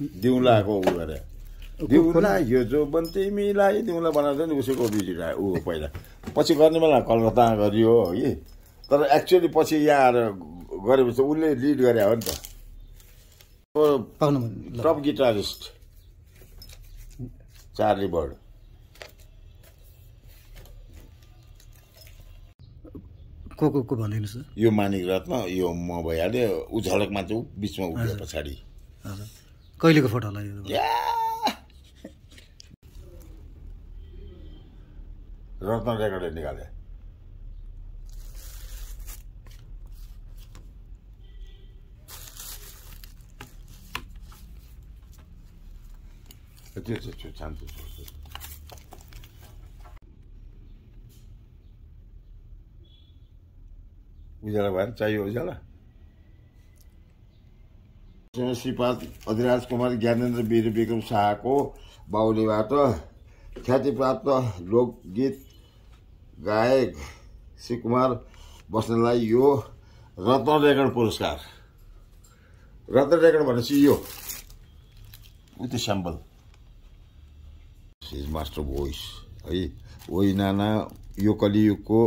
दिउँलाको ऊ गरे? दिउँला यो जो बन तिमीलाई दिउँला बनाउँछ नि उसैको म्युजिक ऊ पहिला। पछि गर्ने बेला कलकत्तामा गरियो हो? कि तर एक्चुअली पछि यहाँ आएर गरेपछि उसले लिड गरे हो नि त। टप गिटारिस्ट चार्ली बर्ड को को को भनिदिनुहोस् यो मानिक रत्न यो म भइहाल्यो। ऊ झलकमा चाहिँ बिचमा उभियो पछाडि। कहिलेको फोटो होला यो! रत्न रेकर्ड निकाले त्यो त्यो त्यो शान्त छु, छु। उज्यालो भएर चाहियो उज्यालो श्रीपाद अधिराज कुमार ज्ञानेन्द्र वीर विक्रम शाहको बाहुलीबाट ख्यातिप्राप्त लोकगीत गायक श्री कुमार बस्नेतलाई यो रत्न रेकर्ड पुरस्कार रत्न रेकर्ड भनेपछि यो त्यो स्याम्पल इज मास्टर भोइस है ओइ नाना यो कलियुगको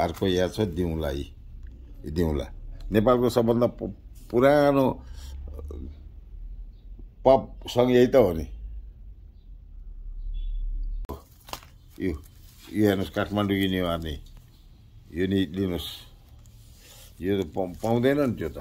अर्को या छ दिउँलाई दिउँला नेपालको सबभन्दा पुरानो पप सङ्ग यही त हो नि यो यो हेर्नुहोस् काठमाडौँ युनिभर नि यो नि लिनुहोस् यो त पाउ- पाउँदैन नि त्यो त